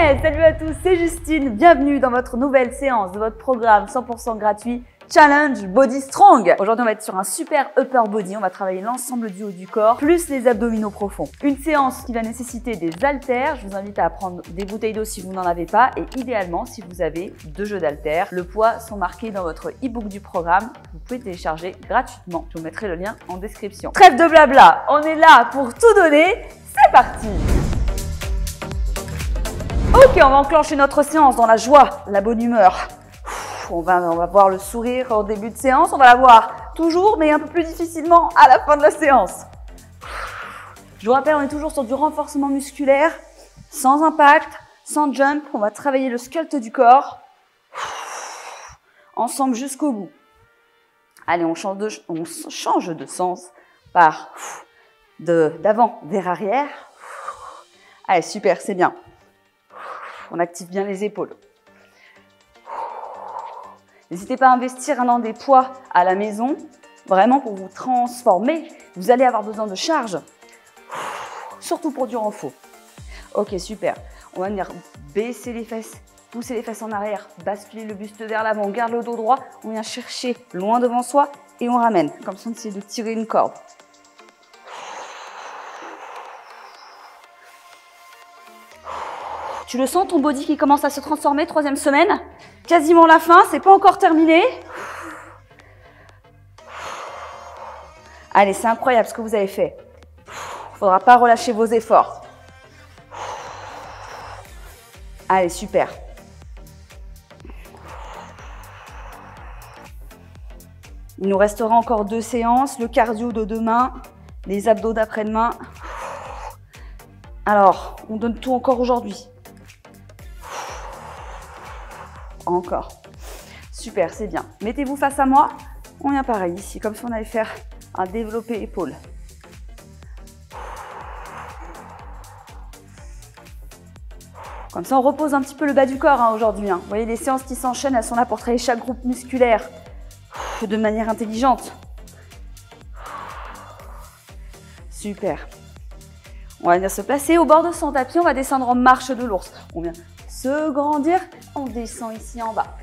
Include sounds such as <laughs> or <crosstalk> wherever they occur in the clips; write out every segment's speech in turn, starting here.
Salut à tous, c'est Justine. Bienvenue dans votre nouvelle séance de votre programme 100% gratuit Challenge Body Strong. Aujourd'hui, on va être sur un super upper body. On va travailler l'ensemble du haut du corps, plus les abdominaux profonds. Une séance qui va nécessiter des haltères. Je vous invite à prendre des bouteilles d'eau si vous n'en avez pas. Et idéalement, si vous avez deux jeux d'haltères. Le poids sont marqués dans votre e-book du programme. Vous pouvez télécharger gratuitement. Je vous mettrai le lien en description. Trêve de blabla. On est là pour tout donner. C'est parti Ok, on va enclencher notre séance dans la joie, la bonne humeur on va, on va voir le sourire au début de séance, on va la voir toujours, mais un peu plus difficilement à la fin de la séance. Je vous rappelle, on est toujours sur du renforcement musculaire, sans impact, sans jump. On va travailler le sculpte du corps, ensemble jusqu'au bout. Allez, on change de, on change de sens par d'avant vers arrière. Allez, super, c'est bien. On active bien les épaules. N'hésitez pas à investir un des poids à la maison, vraiment pour vous transformer. Vous allez avoir besoin de charge, surtout pour du renfort. Ok, super. On va venir baisser les fesses, pousser les fesses en arrière, basculer le buste vers l'avant, on garde le dos droit, on vient chercher loin devant soi et on ramène. Comme ça, on essaie de tirer une corde. Tu le sens ton body qui commence à se transformer, troisième semaine? Quasiment la fin, c'est pas encore terminé. Allez, c'est incroyable ce que vous avez fait. Il faudra pas relâcher vos efforts. Allez, super. Il nous restera encore deux séances, le cardio de demain, les abdos d'après-demain. Alors, on donne tout encore aujourd'hui. Encore. Super, c'est bien. Mettez-vous face à moi. On vient pareil ici, comme si on allait faire un développé épaule. Comme ça, on repose un petit peu le bas du corps hein, aujourd'hui. Hein. Vous voyez, les séances qui s'enchaînent, elles sont là pour travailler chaque groupe musculaire de manière intelligente. Super. On va venir se placer au bord de son tapis. On va descendre en marche de l'ours. On vient se grandir. On descend ici en bas.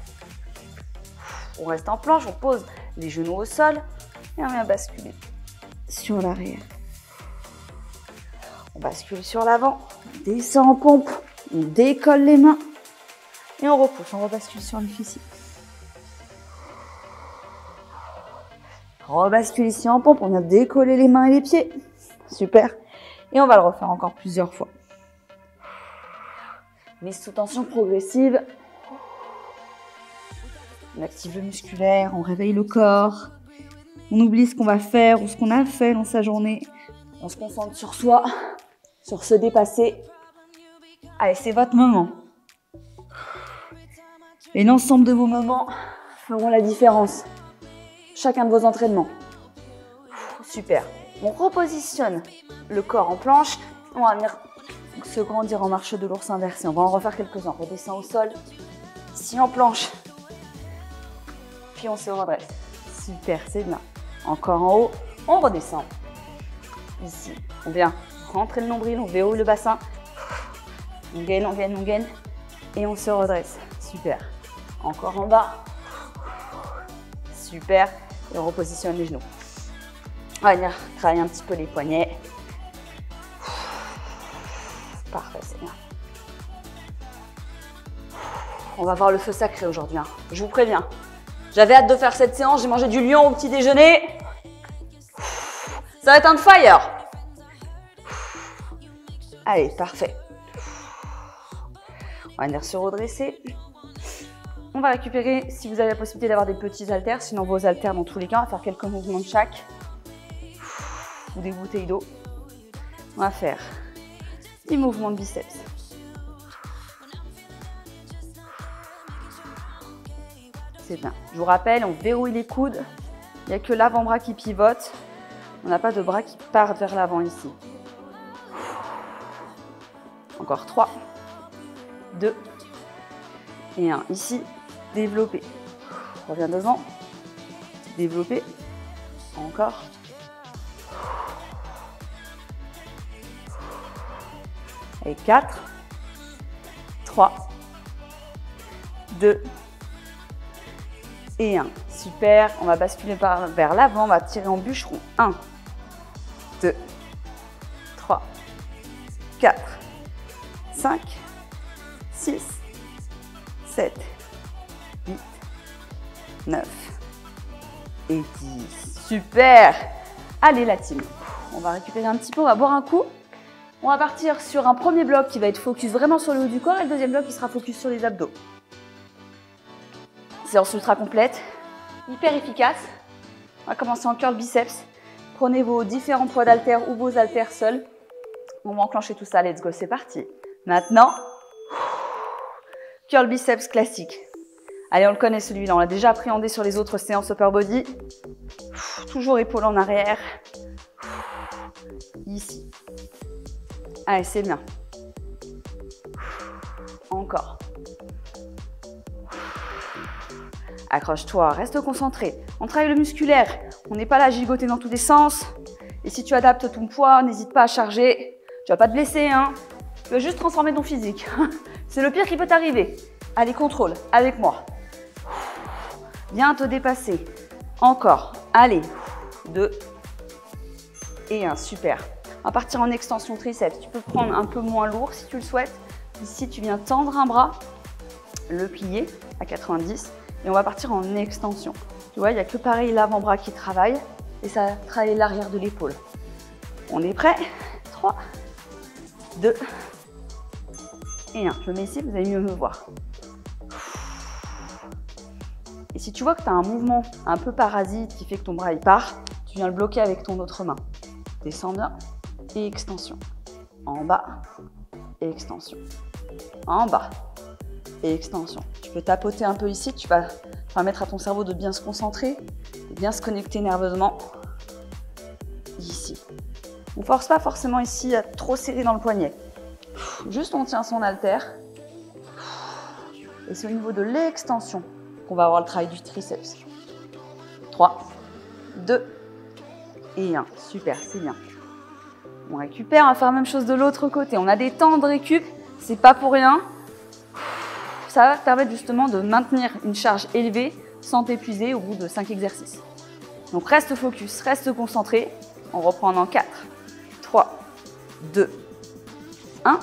On reste en planche, on pose les genoux au sol et on vient basculer sur l'arrière. On bascule sur l'avant, on descend en pompe, on décolle les mains et on repousse, on rebascule sur le fessier. Rebascule ici en pompe, on vient décoller les mains et les pieds. Super. Et on va le refaire encore plusieurs fois. Mise sous tension progressive. On active le musculaire, on réveille le corps. On oublie ce qu'on va faire ou ce qu'on a fait dans sa journée. On se concentre sur soi, sur se dépasser. Allez, c'est votre moment. Et l'ensemble de vos moments feront la différence. Chacun de vos entraînements. Super. On repositionne le corps en planche. On va venir se grandir en marche de l'ours inversé. On va en refaire quelques-uns. On redescend au sol. Ici en planche. Puis on se redresse. Super, c'est bien. Encore en haut. On redescend. Ici. On vient rentrer le nombril. On verrouille le bassin. On gaine, on gaine, on gaine. Et on se redresse. Super. Encore en bas. Super. Et on repositionne les genoux. On va venir travailler un petit peu les poignets. Parfait, c'est bien. On va voir le feu sacré aujourd'hui, hein. je vous préviens. J'avais hâte de faire cette séance, j'ai mangé du lion au petit déjeuner. Ça va être un fire. Allez, parfait. On va venir se redresser. On va récupérer, si vous avez la possibilité d'avoir des petits haltères, sinon vos haltères dans tous les cas, on va faire quelques mouvements de chaque. Ou des bouteilles d'eau. On va faire des mouvements de biceps. C'est bien. Je vous rappelle, on verrouille les coudes. Il n'y a que l'avant-bras qui pivote. On n'a pas de bras qui partent vers l'avant ici. Encore 3, 2 et 1. Ici, développer. Reviens devant. Développer. Encore. Et 4, 3, 2 et 1. Super, on va basculer vers l'avant, on va tirer en bûcheron. 1, 2, 3, 4, 5, 6, 7, 8, 9 et 10. Super. Allez la team, on va récupérer un petit peu, on va boire un coup. On va partir sur un premier bloc qui va être focus vraiment sur le haut du corps et le deuxième bloc qui sera focus sur les abdos. Séance ultra complète, hyper efficace. On va commencer en curl biceps. Prenez vos différents poids d'haltères ou vos haltères seuls. On va enclencher tout ça, let's go, c'est parti. Maintenant, curl biceps classique. Allez, on le connaît celui-là, on l'a déjà appréhendé sur les autres séances upper body. Toujours épaule en arrière. Ici. Allez, c'est bien. Encore. Accroche-toi, reste concentré. On travaille le musculaire. On n'est pas là à gigoter dans tous les sens. Et si tu adaptes ton poids, n'hésite pas à charger. Tu vas pas te blesser, hein. Tu vas juste transformer ton physique. <laughs> C'est le pire qui peut t'arriver. Allez, contrôle, avec moi. Viens te dépasser. Encore. Allez. Deux. Et un. Super. Va partir en extension triceps. Tu peux prendre un peu moins lourd si tu le souhaites. Ici, tu viens tendre un bras, le plier à 90 et on va partir en extension. Tu vois, il n'y a que pareil l'avant-bras qui travaille et ça travaille l'arrière de l'épaule. On est prêt? 3, 2 et 1. Je me mets ici, vous allez mieux me voir. Et si tu vois que tu as un mouvement un peu parasite qui fait que ton bras il part, tu viens le bloquer avec ton autre main. Descends bien extension. En bas extension. En bas et extension. Tu peux tapoter un peu ici, tu vas permettre à ton cerveau de bien se concentrer, de bien se connecter nerveusement. Ici. On force pas forcément ici à trop serrer dans le poignet. Juste on tient son haltère. Et c'est au niveau de l'extension qu'on va avoir le travail du triceps. 3, 2 et 1. Super, c'est bien. On récupère, on va faire la même chose de l'autre côté. On a des temps de récup, c'est pas pour rien. Ça va permettre justement de maintenir une charge élevée sans t'épuiser au bout de 5 exercices. Donc reste focus, reste concentré. On reprend en 4, 3, 2, 1.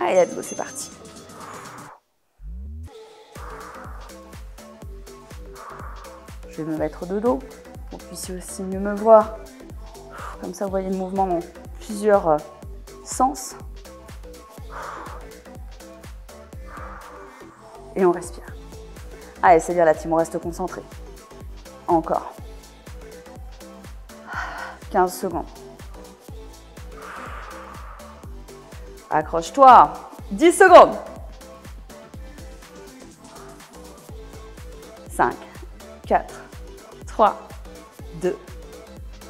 Allez, let's go, c'est parti. Je vais me mettre de dos pour que vous puissiez aussi mieux me voir. Comme ça, vous voyez le mouvement plusieurs euh, sens. Et on respire. Allez, c'est bien la team, on reste concentré. Encore. 15 secondes. Accroche-toi. 10 secondes. 5, 4, 3, 2,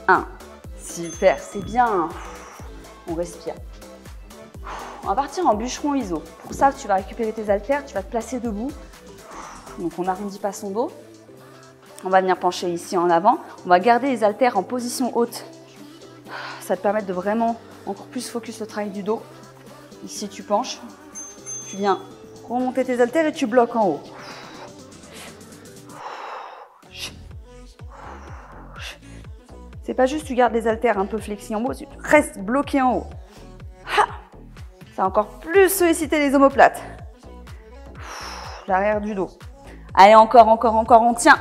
1. Super, c'est bien. On respire. On va partir en bûcheron iso. Pour ça, tu vas récupérer tes haltères, tu vas te placer debout. Donc on n'arrondit pas son dos. On va venir pencher ici en avant. On va garder les haltères en position haute. Ça te permet de vraiment encore plus focus le travail du dos. Ici, tu penches. Tu viens remonter tes haltères et tu bloques en haut. Pas juste tu gardes les haltères un peu flexis en haut, tu restes bloqué en haut. Ça va encore plus solliciter les omoplates. L'arrière du dos. Allez, encore, encore, encore, on tient.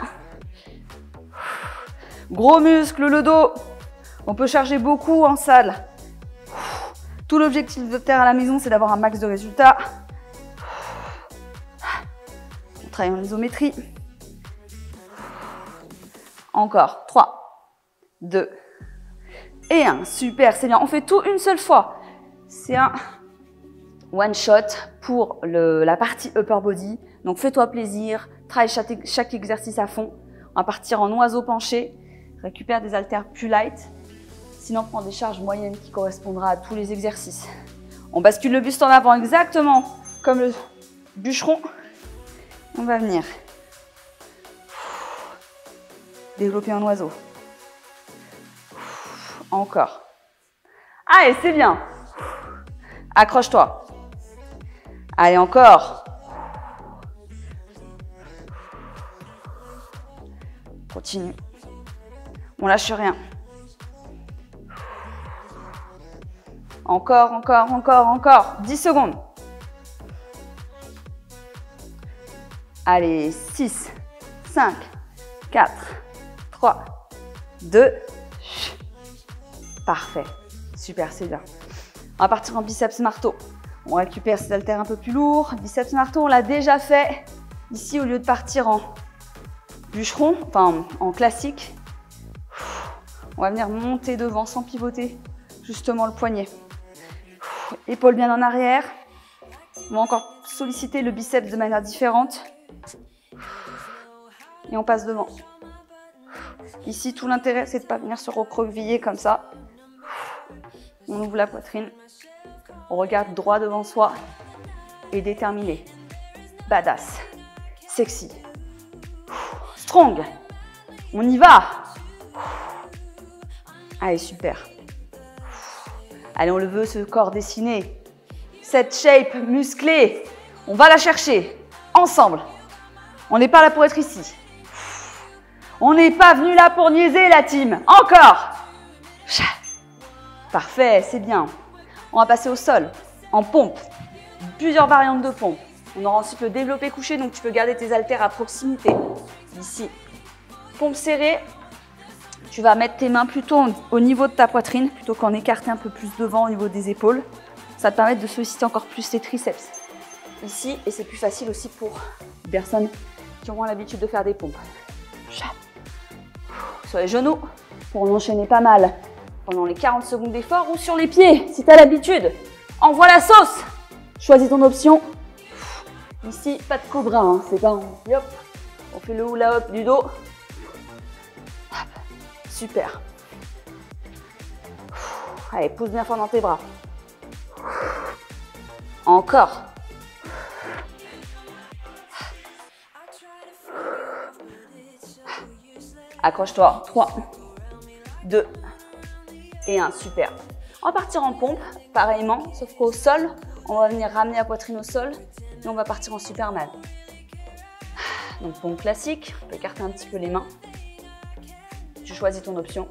Gros muscle, le dos. On peut charger beaucoup en salle. Tout l'objectif de terre à la maison, c'est d'avoir un max de résultats. On travaille en isométrie. Encore. 3, 2 et 1. Super, c'est bien. On fait tout une seule fois. C'est un one shot pour la partie upper body. Donc fais-toi plaisir, travaille chaque, chaque, exercice à fond. On va partir en oiseau penché, récupère des haltères plus light. Sinon, prends des charges moyennes qui correspondra à tous les exercices. On bascule le buste en avant exactement comme le bûcheron. On va venir développer un oiseau. Encore. Allez, c'est bien. Accroche-toi. Allez, encore. Continue. On lâche rien. Encore, encore, encore, encore. 10 secondes. Allez, 6, 5, 4, 3, 2. Parfait. Super, c'est bien. On va partir en biceps marteau. On récupère ces haltères un peu plus lourds. Biceps marteau, on l'a déjà fait. Ici, au lieu de partir en bûcheron, enfin en classique, on va venir monter devant sans pivoter justement le poignet. Épaule bien en arrière. On va encore solliciter le biceps de manière différente. Et on passe devant. Ici, tout l'intérêt, c'est de ne pas venir se recroqueviller comme ça. On ouvre la poitrine. On regarde droit devant soi et déterminé. Badass. Sexy. Strong. On y va. Allez, super. Allez, on le veut, ce corps dessiné. Cette shape musclée. On va la chercher. Ensemble. On n'est pas là pour être ici. On n'est pas venu là pour niaiser la team. Encore. Parfait, c'est bien. On va passer au sol, en pompe. Plusieurs variantes de pompe. On aura ensuite le développé couché, donc tu peux garder tes haltères à proximité. Ici, pompe serrée. Tu vas mettre tes mains plutôt au niveau de ta poitrine, plutôt qu'en écarter un peu plus devant au niveau des épaules. Ça te permet de solliciter encore plus tes triceps. Ici, et c'est plus facile aussi pour les personnes qui auront l'habitude de faire des pompes. Sur les genoux, pour en enchaîner pas mal pendant les 40 secondes d'effort ou sur les pieds, si tu as l'habitude. Envoie la sauce Choisis ton option. Ici, pas de cobra, hein. c'est pas... Hop, on fait le hula hop du dos. Super. Allez, pousse bien fort dans tes bras. Encore. Accroche-toi. 3, 2, et un, super. On va partir en pompe, pareillement, sauf qu'au sol, on va venir ramener la poitrine au sol et on va partir en Superman. <sighs> Donc pompe classique, on peut écarter un petit peu les mains. Tu choisis ton option.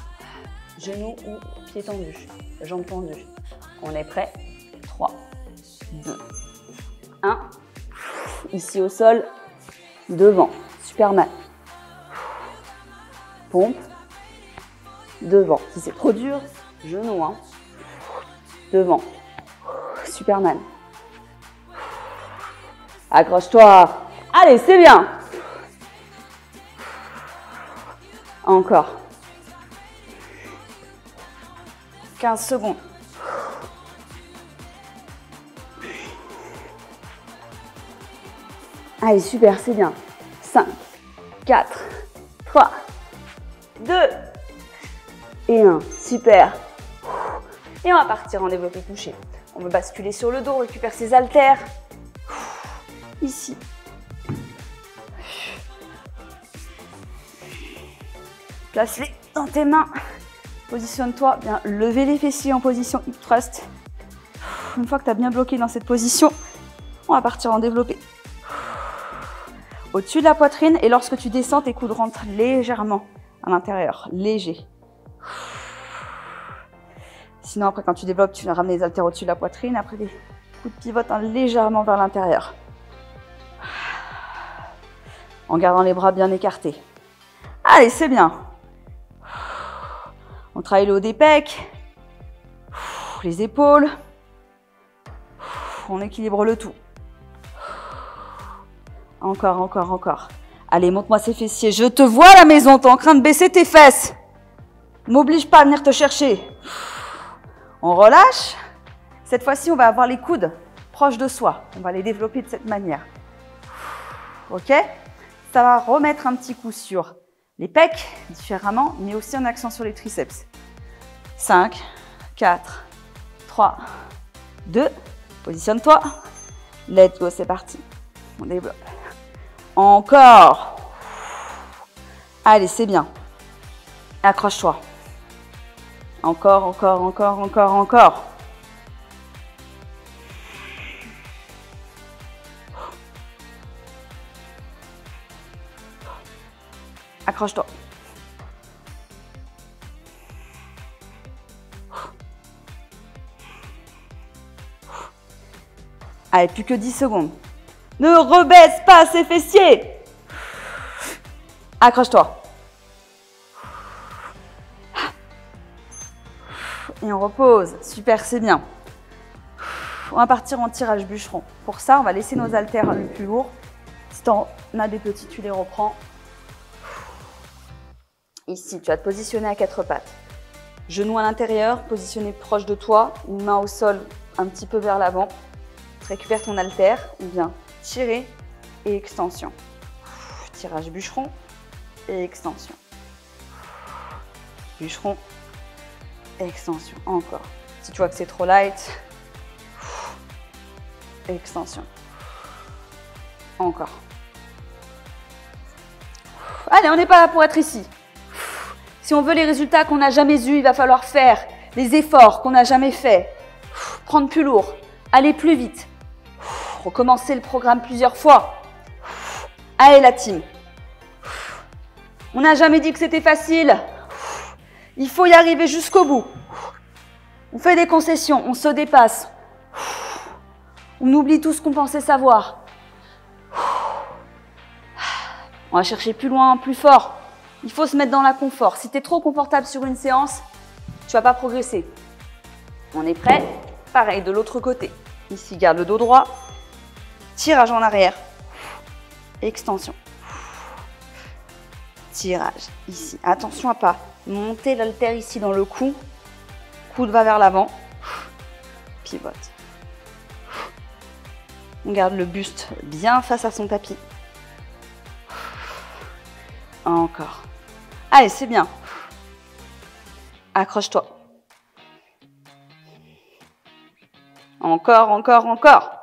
<sighs> Genou ou pied tendu, jambes tendues. On est prêt 3, 2, 1. Ici au sol, devant, Superman. <sighs> Pompe, devant. Si c'est trop dur, genou, hein. Devant. Superman. Accroche-toi. Allez, c'est bien. Encore. 15 secondes. Allez, super, c'est bien. 5, 4, 3, 2, et un. Super. Et on va partir en développé couché. On va basculer sur le dos, récupère ses haltères. Ici. Place-les dans tes mains. Positionne-toi bien. Levez les fessiers en position hip thrust. Une fois que tu as bien bloqué dans cette position, on va partir en développé. Au-dessus de la poitrine et lorsque tu descends, tes coudes rentrent légèrement à l'intérieur. Léger. Sinon, après, quand tu développes, tu vas ramener les haltères au-dessus de la poitrine. Après, des coups de pivot hein, légèrement vers l'intérieur. En gardant les bras bien écartés. Allez, c'est bien. On travaille le haut des pecs, les épaules. On équilibre le tout. Encore, encore, encore. Allez, monte-moi ces fessiers. Je te vois à la maison, tu es en train de baisser tes fesses. M'oblige pas à venir te chercher. On relâche. Cette fois-ci, on va avoir les coudes proches de soi. On va les développer de cette manière. Ok Ça va remettre un petit coup sur les pecs différemment, mais aussi un accent sur les triceps. 5, 4, 3, 2. Positionne-toi. Let's go, c'est parti. On développe. Encore. Allez, c'est bien. Accroche-toi. Encore, encore, encore, encore, encore. Accroche-toi. Allez, plus que 10 secondes. Ne rebaisse pas ses fessiers. Accroche-toi. On repose. Super, c'est bien. On va partir en tirage bûcheron. Pour ça, on va laisser nos haltères le plus lourd. Si tu en as des petits, tu les reprends. Ici, tu vas te positionner à quatre pattes. Genoux à l'intérieur, positionné proche de toi, une main au sol un petit peu vers l'avant. Récupère ton haltère, on vient tirer et extension. Tirage bûcheron et extension. Bûcheron, extension. Encore. Si tu vois que c'est trop light, extension. Encore. Allez, on n'est pas là pour être ici. Si on veut les résultats qu'on n'a jamais eus, il va falloir faire les efforts qu'on n'a jamais fait. Prendre plus lourd, aller plus vite. Recommencer le programme plusieurs fois. Allez la team. On n'a jamais dit que c'était facile. Il faut y arriver jusqu'au bout. On fait des concessions, on se dépasse. On oublie tout ce qu'on pensait savoir. On va chercher plus loin, plus fort. Il faut se mettre dans la confort. Si tu es trop confortable sur une séance, tu vas pas progresser. On est prêt? Pareil, de l'autre côté. Ici, garde le dos droit. Tirage en arrière. Extension. Tirage ici. Attention à pas monter l'altère ici dans le cou. Coude va vers l'avant. Pivote. On garde le buste bien face à son tapis. Encore. Allez, c'est bien. Accroche-toi. Encore, encore, encore.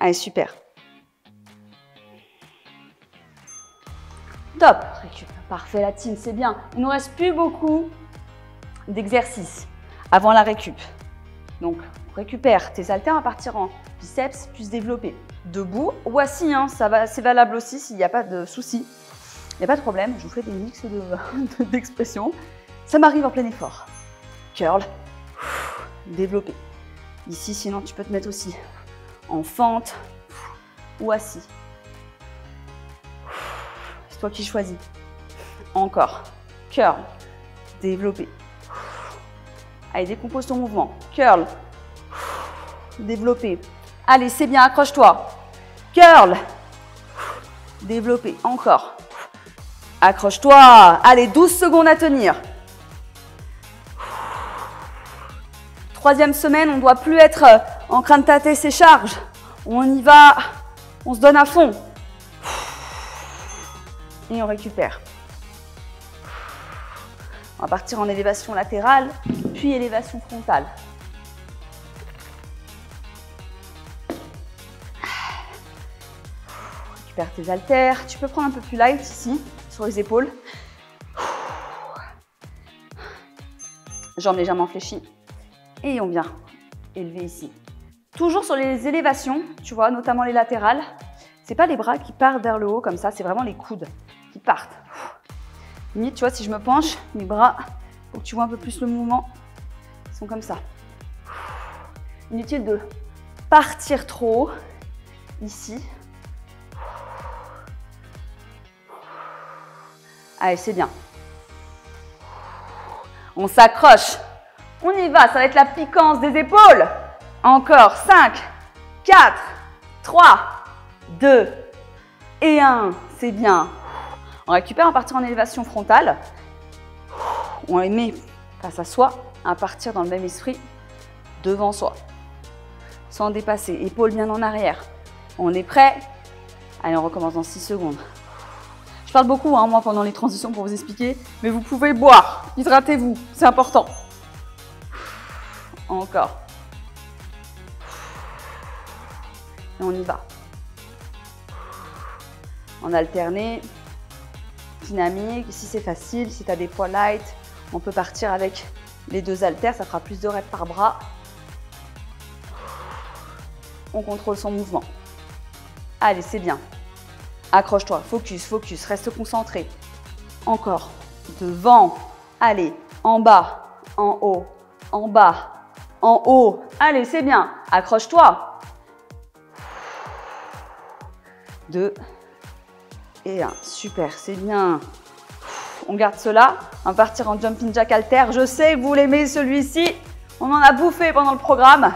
Allez, super. Top. Parfait, la team, c'est bien. Il ne nous reste plus beaucoup d'exercices avant la récup. Donc, récupère tes haltères à partir en biceps plus développé. Debout ou assis, hein, c'est valable aussi s'il n'y a pas de souci. Il n'y a pas de problème, je vous fais des mix <laughs> d'expressions. ça m'arrive en plein effort. Curl, développé. Ici, sinon, tu peux te mettre aussi en fente ou assis. C'est toi qui choisis. Encore. Curl, développé. Allez, décompose ton mouvement. Curl, développé. Allez, c'est bien, accroche-toi. Curl. Développé, encore. Accroche-toi. Allez, 12 secondes à tenir. Troisième semaine, on ne doit plus être en train de tâter ses charges. On y va, on se donne à fond. Et on récupère. On va partir en élévation latérale, puis élévation frontale. Récupère tes haltères. Tu peux prendre un peu plus light ici, sur les épaules. Jambes légèrement fléchies. Et on vient élever ici. Toujours sur les élévations, tu vois, notamment les latérales. C'est pas les bras qui partent vers le haut comme ça, c'est vraiment les coudes qui partent. Limite, tu vois, si je me penche, mes bras, pour que tu vois un peu plus le mouvement, ils sont comme ça. Inutile de partir trop haut ici. Allez, c'est bien. On s'accroche. On y va, ça va être la piquance des épaules. Encore 5, 4, 3, 2 et 1. C'est bien. On récupère, en partir en élévation frontale. On les met face à soi, à partir dans le même esprit, devant soi. Sans dépasser, épaules bien en arrière. On est prêt Allez, on recommence dans 6 secondes parle beaucoup, hein, moi, pendant les transitions pour vous expliquer, mais vous pouvez boire. Hydratez-vous, c'est important. Encore. Et on y va. En alterné, dynamique. Ici, c'est facile. Si tu as des poids light, on peut partir avec les deux haltères. Ça fera plus de reps par bras. on contrôle son mouvement. Allez, c'est bien. Accroche-toi, focus, focus, reste concentré. Encore. Devant. Allez, en bas, en haut, en bas, en haut. Allez, c'est bien. Accroche-toi. Deux et un. Super, c'est bien. On garde cela. On va partir en jumping jack alter. Je sais vous l'aimez celui-ci. On en a bouffé pendant le programme.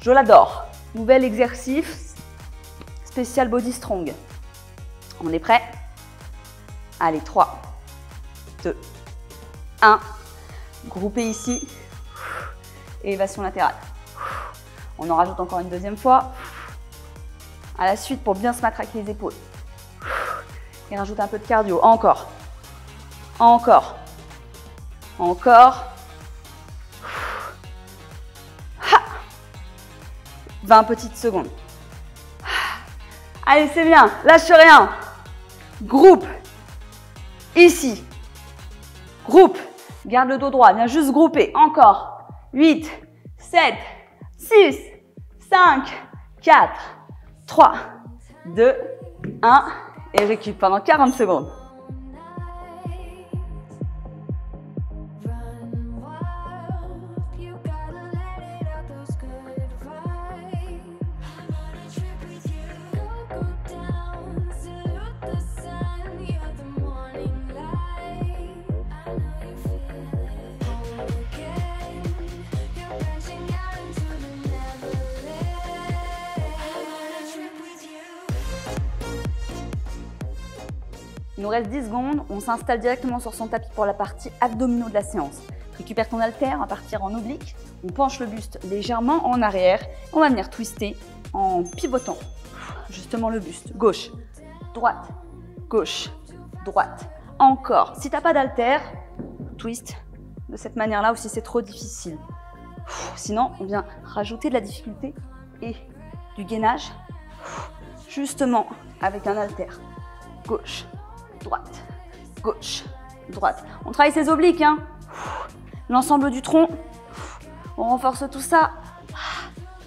Je l'adore. Nouvel exercice spécial body strong. On est prêt? Allez, 3, 2, 1. Groupé ici. Élévation latérale. On en rajoute encore une deuxième fois. À la suite, pour bien se matraquer les épaules. Et rajoute un peu de cardio. Encore. Encore. Encore. 20 petites secondes. Allez, c'est bien. Lâche rien. Groupe. Ici. Groupe. Garde le dos droit. Viens juste grouper. Encore. 8, 7, 6, 5, 4, 3, 2, 1. Et récupère pendant 40 secondes. Reste 10 secondes, on s'installe directement sur son tapis pour la partie abdominaux de la séance. Récupère ton haltère, va partir en oblique, on penche le buste légèrement en arrière, on va venir twister en pivotant justement le buste. Gauche, droite, gauche, droite. Encore. Si tu n'as pas d'haltère, twist de cette manière-là ou si c'est trop difficile. Sinon, on vient rajouter de la difficulté et du gainage justement avec un haltère. Gauche, droite, gauche, droite. On travaille ses obliques, hein. L'ensemble du tronc. On renforce tout ça.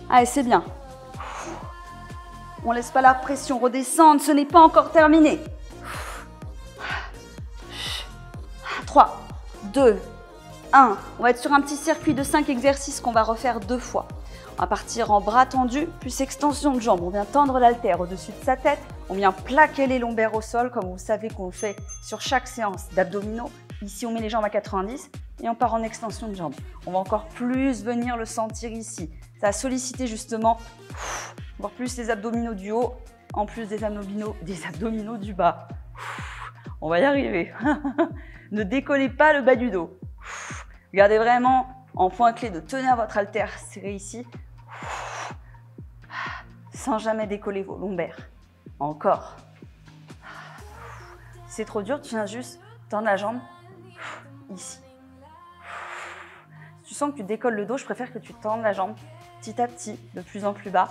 Allez, c'est bien. On laisse pas la pression redescendre, ce n'est pas encore terminé. 3, 2, 1. On va être sur un petit circuit de 5 exercices qu'on va refaire deux fois. On partir en bras tendus, plus extension de jambes. On vient tendre l'haltère au-dessus de sa tête. On vient plaquer les lombaires au sol, comme vous savez qu'on fait sur chaque séance d'abdominaux. Ici, on met les jambes à 90 et on part en extension de jambes. On va encore plus venir le sentir ici. Ça va solliciter justement encore plus les abdominaux du haut, en plus des abdominaux, des abdominaux du bas. On va y arriver. <laughs> ne décollez pas le bas du dos. Regardez vraiment en point clé de tenir votre haltère serré ici sans jamais décoller vos lombaires. Encore. C'est trop dur, tu viens juste tendre la jambe ici. Si tu sens que tu décolles le dos, je préfère que tu tendes la jambe petit à petit, de plus en plus bas,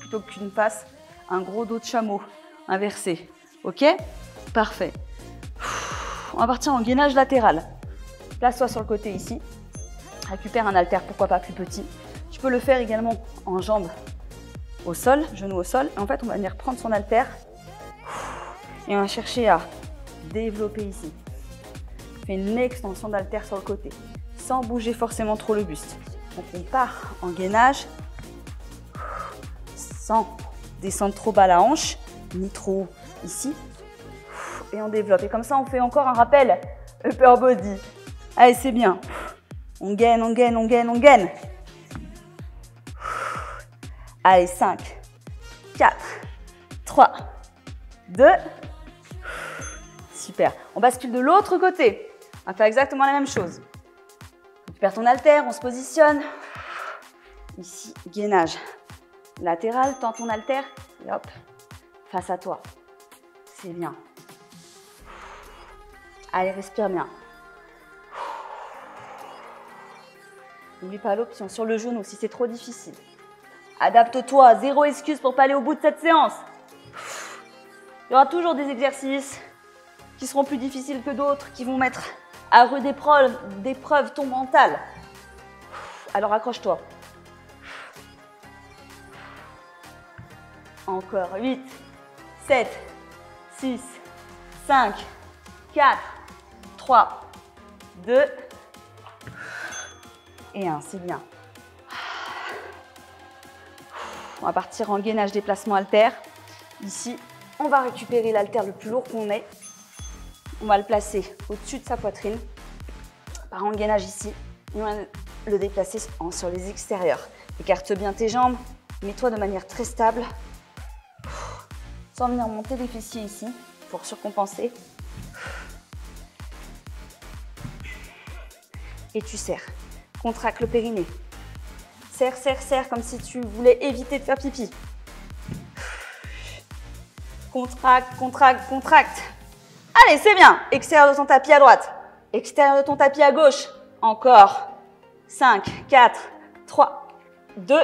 plutôt que tu ne fasses un gros dos de chameau inversé. Ok? Parfait. On va partir en gainage latéral. Place-toi sur le côté ici. Récupère un haltère, pourquoi pas plus petit. Tu peux le faire également en jambes au sol, genou au sol. Et en fait, on va venir prendre son haltère et on va chercher à développer ici. Fais une extension d'haltère sur le côté, sans bouger forcément trop le buste. Donc on part en gainage, sans descendre trop bas la hanche, ni trop ici. Et on développe. Et comme ça, on fait encore un rappel upper body. Allez, c'est bien. On gaine, on gaine, on gaine, on gaine. Allez, 5, 4, 3, 2. Super. On bascule de l'autre côté. On va faire exactement la même chose. Tu perds ton haltère, on se positionne. Ici, gainage latéral, tends ton haltère hop, face à toi. C'est bien. Allez, respire bien. N'oublie pas l'option sur le genou si c'est trop difficile. Adapte-toi, zéro excuse pour pas aller au bout de cette séance. Il y aura toujours des exercices qui seront plus difficiles que d'autres, qui vont mettre à rude épreuve, d'épreuve ton mental. Alors accroche-toi. Encore 8, 7, 6, 5, 4, 3, 2 et 1. C'est bien. On va partir en gainage déplacement alter. Ici, on va récupérer l'alter le plus lourd qu'on ait. On va le placer au-dessus de sa poitrine. Par en gainage ici, on va le déplacer sur les extérieurs. Écarte bien tes jambes, mets-toi de manière très stable. Sans venir monter les fessiers ici pour surcompenser. Et tu serres. Contracte le périnée. Serre, serre, serre, comme si tu voulais éviter de faire pipi. Contracte, contracte, contracte. Allez, c'est bien. Extérieur de ton tapis à droite. Extérieur de ton tapis à gauche. Encore. 5, 4, 3, 2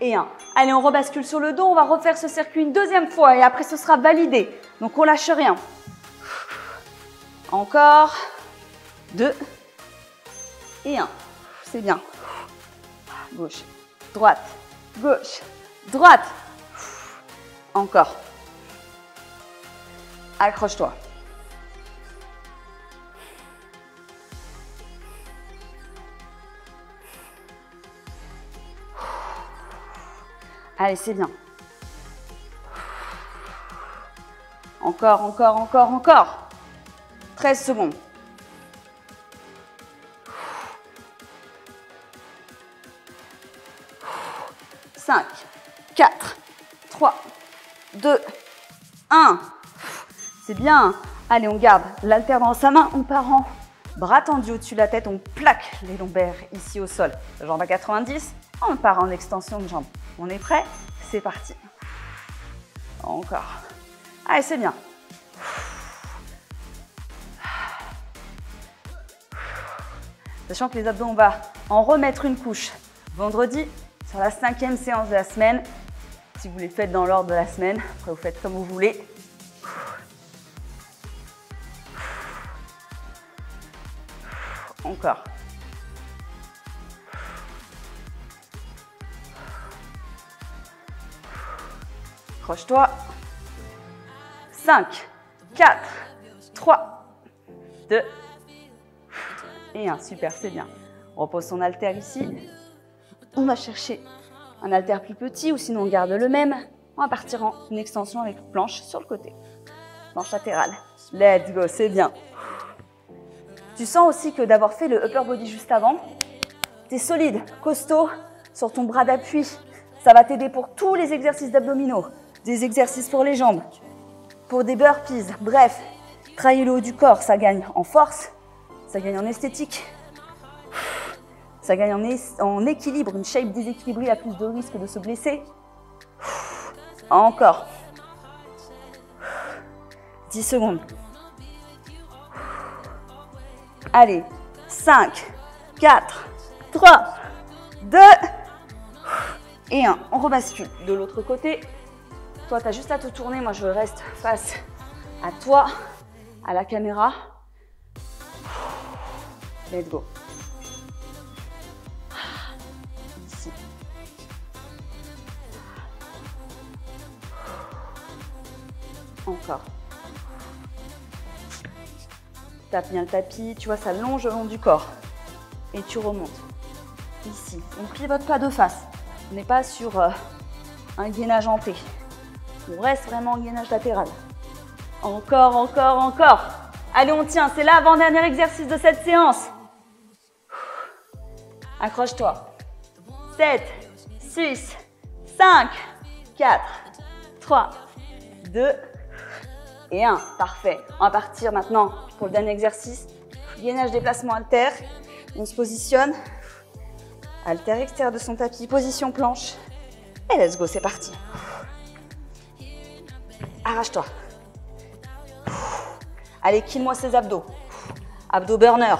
et 1. Allez, on rebascule sur le dos. On va refaire ce circuit une deuxième fois et après, ce sera validé. Donc, on lâche rien. Encore. 2 et 1. C'est bien. Gauche, droite, gauche, droite. Encore. Accroche-toi. Allez, c'est bien. Encore, encore, encore, encore. 13 secondes. 5, 4, 3, 2, 1. C'est bien. Allez, on garde l'alter dans sa main. On part en bras tendus au-dessus de la tête. On plaque les lombaires ici au sol. Jambe à 90. On part en extension de jambe. On est prêt? C'est parti. Encore. Allez, c'est bien. Sachant que les abdos, on va en remettre une couche. Vendredi, sur la cinquième séance de la semaine. Si vous les faites dans l'ordre de la semaine, après vous faites comme vous voulez. Encore. Accroche-toi. 5, 4, 3, 2 et 1. Super, c'est bien. On repose son haltère ici. On va chercher un haltère plus petit ou sinon on garde le même. On va partir en une extension avec planche sur le côté. Planche latérale. Let's go, c'est bien. Tu sens aussi que d'avoir fait le upper body juste avant, tu es solide, costaud sur ton bras d'appui. Ça va t'aider pour tous les exercices d'abdominaux, des exercices pour les jambes, pour des burpees. Bref, travailler le haut du corps, ça gagne en force, ça gagne en esthétique, ça gagne en, équilibre. Une shape déséquilibrée a plus de risque de se blesser. Encore. 10 secondes. Allez. 5, 4, 3, 2 et 1. On rebascule de l'autre côté. Toi, tu as juste à te tourner. Moi, je reste face à toi, à la caméra. Let's go. Encore. Tape bien le tapis, tu vois, ça longe le long du corps. Et tu remontes. Ici. On pivote pas de face. On n'est pas sur euh, un gainage T. On reste vraiment en gainage latéral. Encore, encore, encore. Allez, on tient. C'est l'avant-dernier exercice de cette séance. Accroche-toi. 7, 6, 5, 4, 3, 2, et 1. Parfait. On va partir maintenant pour le dernier exercice. Gainage déplacement alter. On se positionne. Alter extérieur de son tapis, position planche. Et let's go, c'est parti. Arrache-toi. Allez, kill-moi ces abdos. Abdos burner.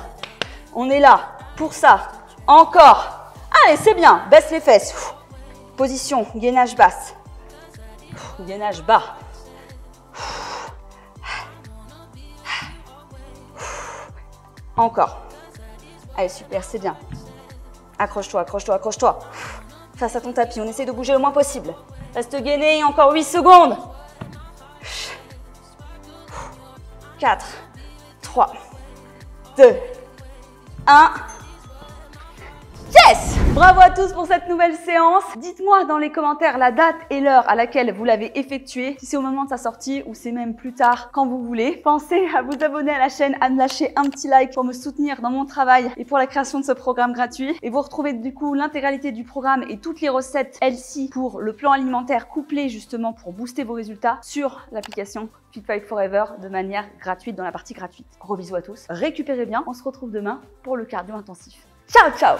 On est là pour ça. Encore. Allez, c'est bien. Baisse les fesses. Position, gainage basse. Gainage bas. Encore. Allez, super, c'est bien. Accroche-toi, accroche-toi, accroche-toi. Face à ton tapis, on essaie de bouger le moins possible. Reste gainé, encore 8 secondes. 4, 3, 2, 1. Yes Bravo à tous pour cette nouvelle séance. Dites-moi dans les commentaires la date et l'heure à laquelle vous l'avez effectuée, si c'est au moment de sa sortie ou c'est même plus tard quand vous voulez. Pensez à vous abonner à la chaîne, à me lâcher un petit like pour me soutenir dans mon travail et pour la création de ce programme gratuit. Et vous retrouvez du coup l'intégralité du programme et toutes les recettes Elsie pour le plan alimentaire couplé justement pour booster vos résultats sur l'application Fit Fight Forever de manière gratuite dans la partie gratuite. Gros bisous à tous. Récupérez bien. On se retrouve demain pour le cardio intensif. Ciao, ciao